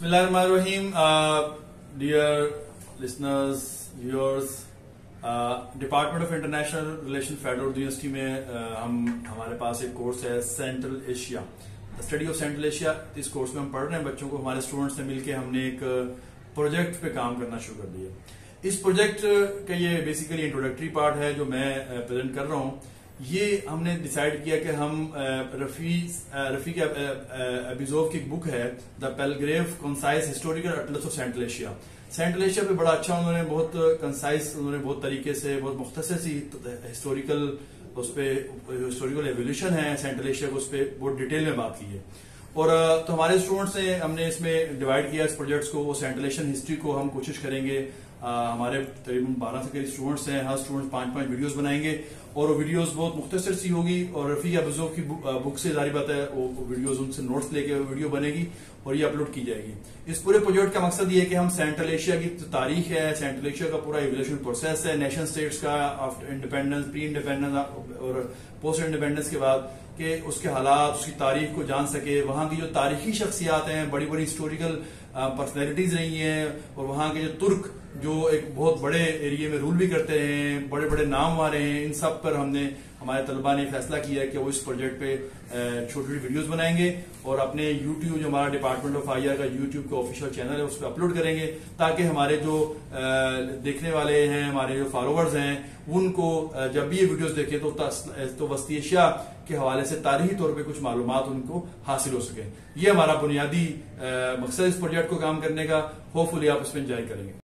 Bismillahirrahmanirrahim. Uh, dear listeners, viewers, department of international relation federal university में uh, हम हमारे पास एक कोर्स है central Asia study of central Asia इस कोर्स में हम पढ़ रहे हैं बच्चों को हमारे स्टूडेंट्स से मिलकर हमने एक प्रोजेक्ट uh, पे काम करना शुरू कर दिया। इस प्रोजेक्ट का ये बेसिकली इंट्रोडक्टरी पार्ट है जो मैं प्रेजेंट uh, कर रहा हूँ। ये हमने डिसाइड किया कि हम रफी रफी के एबिजोव की बुक है the Palgrave concise historical atlas of central Asia central Asia पे बड़ा अच्छा उन्होंने बहुत कंसाइज उन्होंने बहुत तरीके से, बहुत मुख्तर सी हिस्टोरिकल उस पर हिस्टोरिकल एवोल्यूशन है सेंट्रल एशिया को उस पर बहुत डिटेल में बात की है. और तो हमारे स्टूडेंट्स ने हमने इसमें डिवाइड किया, इस प्रोजेक्ट्स को, वो सेंट्रल एशियन हिस्ट्री को हम कोशिश करेंगे हमारे तकरीबन बारह से कई स्टूडेंट्स हैं, हर स्टूडेंट पाँच पाँच वीडियोस बनाएँगे। और वो वीडियोस बहुत मुख्तर सी होगी और रफी अबजो की बुक से जारी बात है, वो वीडियोस उनसे नोट्स लेके वीडियो बनेगी और ये अपलोड की जाएगी। इस पूरे प्रोजेक्ट का मकसद ये है कि हम सेंट्रल एशिया की जो तारीख है सेंट्रल एशिया का पूरा एवोल्यूशन प्रोसेस है नेशन स्टेट्स का आफ्टर इंडिपेंडेंस प्री इंडिपेंडेंस और पोस्ट इंडिपेंडेंस के बाद कि उसके हालात, उसकी तारीख को जान सके। वहाँ की जो तारीखी शख्सियात हैं बड़ी बड़ी हिस्टोरिकल पर्सनैलिटीज रही हैं और वहाँ के जो तुर्क जो एक बहुत बड़े एरिया में रूल भी करते हैं बड़े बड़े नाम वाले हैं, इन सब पर हमने, हमारे तलबा ने फैसला किया कि वो इस प्रोजेक्ट पे छोटी छोटी वीडियोस बनाएँगे और अपने यूट्यूब जो हमारा डिपार्टमेंट ऑफ़ आई का यूट्यूब का ऑफिशियल चैनल है, उस पर अपलोड करेंगे ताकि हमारे जो देखने वाले हैं, हमारे जो फॉलोअर्स हैं, उनको जब भी ये वीडियोस देखे तो तो वस्ती एशिया के हवाले से तारीखी तौर पे कुछ मालूम उनको हासिल हो सके। ये हमारा बुनियादी मकसद इस प्रोजेक्ट को काम करने का। होपफुली आप इसमें इंजॉय करेंगे।